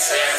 Yes,